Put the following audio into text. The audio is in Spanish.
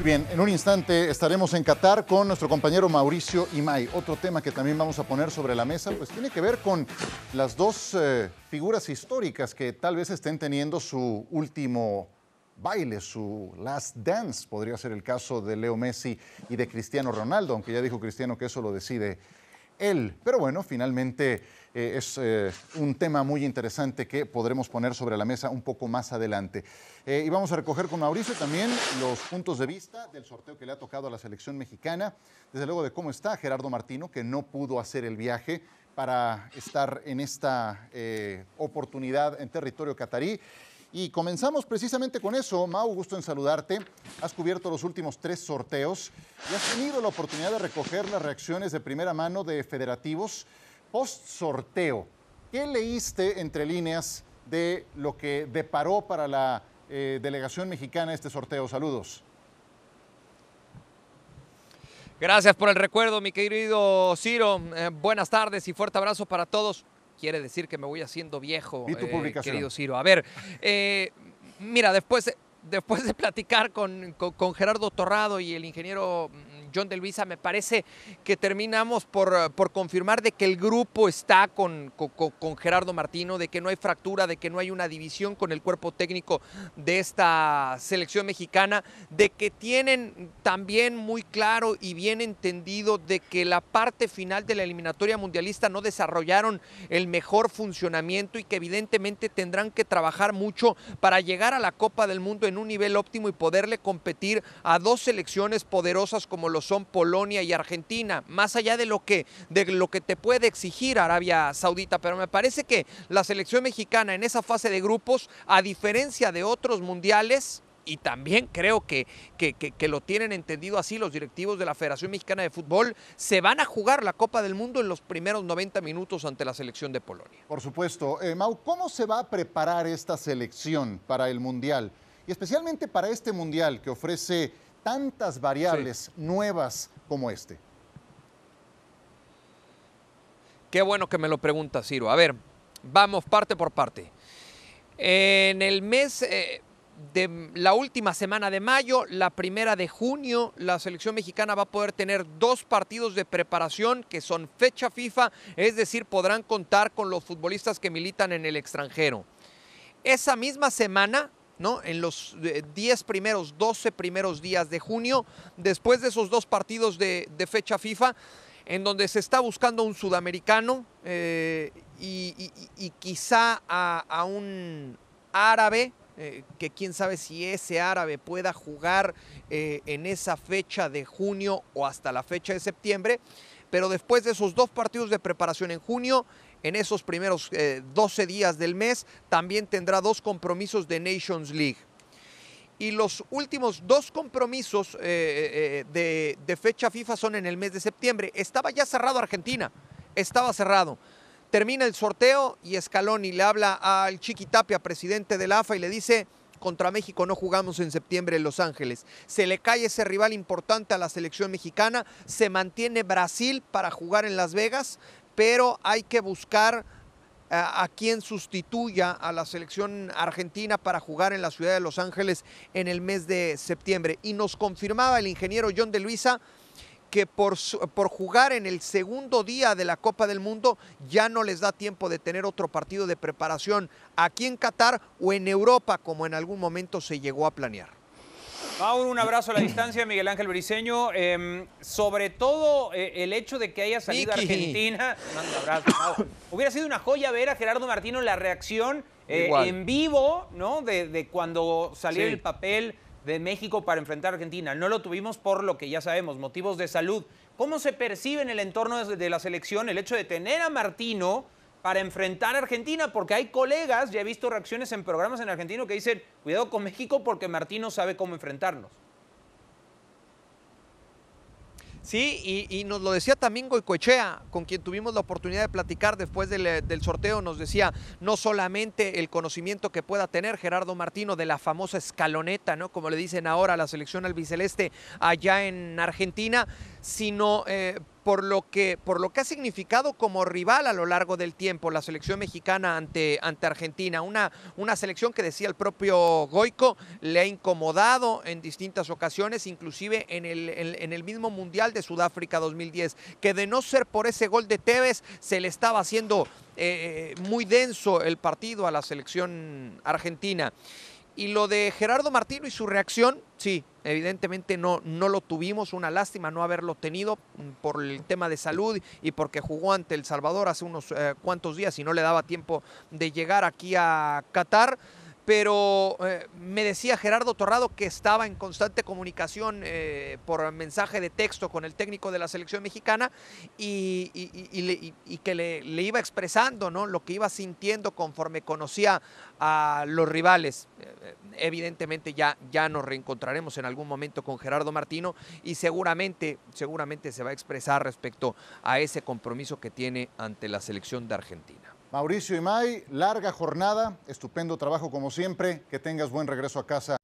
Bien, en un instante estaremos en Qatar con nuestro compañero Mauricio Imay. Otro tema que también vamos a poner sobre la mesa, pues tiene que ver con las dos eh, figuras históricas que tal vez estén teniendo su último baile, su last dance. Podría ser el caso de Leo Messi y de Cristiano Ronaldo, aunque ya dijo Cristiano que eso lo decide él. Pero bueno, finalmente eh, es eh, un tema muy interesante que podremos poner sobre la mesa un poco más adelante. Eh, y vamos a recoger con Mauricio también los puntos de vista del sorteo que le ha tocado a la selección mexicana, desde luego de cómo está Gerardo Martino, que no pudo hacer el viaje para estar en esta oportunidad en territorio catarí. Y comenzamos precisamente con eso. Mau, gusto en saludarte. Has cubierto los últimos tres sorteos y has tenido la oportunidad de recoger las reacciones de primera mano de federativos post sorteo. ¿Qué leíste entre líneas de lo que deparó para la eh, delegación mexicana este sorteo? Saludos. Gracias por el recuerdo, mi querido Ciro. Eh, buenas tardes y fuerte abrazo para todos quiere decir que me voy haciendo viejo, eh, querido Ciro. A ver, eh, mira, después, después de platicar con, con, Gerardo Torrado y el ingeniero John de Luisa, me parece que terminamos por, por confirmar de que el grupo está con, con, Gerardo Martino, de que no hay fractura, de que no hay una división con el cuerpo técnico de esta selección mexicana, de que tienen también muy claro y bien entendido de que la parte final de la eliminatoria mundialista no desarrollaron el mejor funcionamiento y que evidentemente tendrán que trabajar mucho para llegar a la Copa del Mundo en un nivel óptimo y poderle competir a dos selecciones poderosas como los son Polonia y Argentina, más allá de lo que, de lo que te puede exigir Arabia Saudita. Pero me parece que la selección mexicana en esa fase de grupos, a diferencia de otros mundiales, y también creo que, que, lo tienen entendido así los directivos de la Federación Mexicana de Fútbol, se van a jugar la Copa del Mundo en los primeros 90 minutos ante la selección de Polonia. Por supuesto. Eh, Mau, ¿cómo se va a preparar esta selección para el Mundial? Y especialmente para este Mundial que ofrece tantas variables nuevas como este? Qué bueno que me lo pregunta Ciro. A ver, vamos parte por parte. En el mes eh, de la última semana de mayo, la primera de junio, la selección mexicana va a poder tener dos partidos de preparación que son fecha FIFA, es decir, podrán contar con los futbolistas que militan en el extranjero. Esa misma semana en los 10 eh, primeros, 12 primeros días de junio, después de esos dos partidos de, fecha FIFA, en donde se está buscando un sudamericano eh, y, quizá a, un árabe, eh, que quién sabe si ese árabe pueda jugar en esa fecha de junio o hasta la fecha de septiembre, pero después de esos dos partidos de preparación en junio, en esos primeros 12 eh, días del mes. También tendrá dos compromisos de Nations League. Y los últimos dos compromisos eh, eh, de, fecha FIFA son en el mes de septiembre. Estaba ya cerrado Argentina, estaba cerrado. Termina el sorteo y Scaloni le habla al Chiquitapia, presidente del AFA, y le dice, contra México no jugamos en septiembre en Los Ángeles. Se le cae ese rival importante a la selección mexicana, se mantiene Brasil para jugar en Las Vegas, pero hay que buscar eh, a, quien sustituya a la selección argentina para jugar en la ciudad de Los Ángeles en el mes de septiembre. Y nos confirmaba el ingeniero John de Luisa que por, por, jugar en el segundo día de la Copa del Mundo ya no les da tiempo de tener otro partido de preparación aquí en Qatar o en Europa como en algún momento se llegó a planear. Mauro, un abrazo a la distancia, Miguel Ángel Briceño. Em, sobre todo eh, el hecho de que haya salido Argentina. Un abrazo, Hubiera sido una joya ver a Gerardo Martino la reacción eh, en vivo, ¿no? De, cuando salió el papel de México para enfrentar a Argentina. No lo tuvimos por lo que ya sabemos, motivos de salud. ¿Cómo se percibe en el entorno de la selección el hecho de tener a Martino? Para enfrentar a Argentina, porque hay colegas, ya he visto reacciones en programas en argentino que dicen, cuidado con México porque Martino sabe cómo enfrentarnos. Sí, y, nos lo decía también Goicoechea, con quien tuvimos la oportunidad de platicar después del, del, sorteo, nos decía no solamente el conocimiento que pueda tener Gerardo Martino de la famosa escaloneta, ¿no? Como le dicen ahora a la selección albiceleste allá en Argentina, sino eh, por lo que, por lo que ha significado como rival a lo largo del tiempo la selección mexicana ante, ante Argentina. Una, una selección que decía el propio Goico le ha incomodado en distintas ocasiones, inclusive en el, en, el mismo Mundial de Sudáfrica 2010, que de no ser por ese gol de Tevez se le estaba haciendo eh, muy denso el partido a la selección argentina. Y lo de Gerardo Martino y su reacción, sí, evidentemente no, no lo tuvimos, una lástima no haberlo tenido por el tema de salud y porque jugó ante El Salvador hace unos eh, cuantos días y no le daba tiempo de llegar aquí a Qatar pero eh, me decía Gerardo Torrado que estaba en constante comunicación eh, por mensaje de texto con el técnico de la selección mexicana y, que le, iba expresando ¿no? lo que iba sintiendo conforme conocía a los rivales. Eh, evidentemente ya, ya nos reencontraremos en algún momento con Gerardo Martino y seguramente, seguramente se va a expresar respecto a ese compromiso que tiene ante la selección de Argentina. Mauricio Imay, larga jornada, estupendo trabajo como siempre, que tengas buen regreso a casa.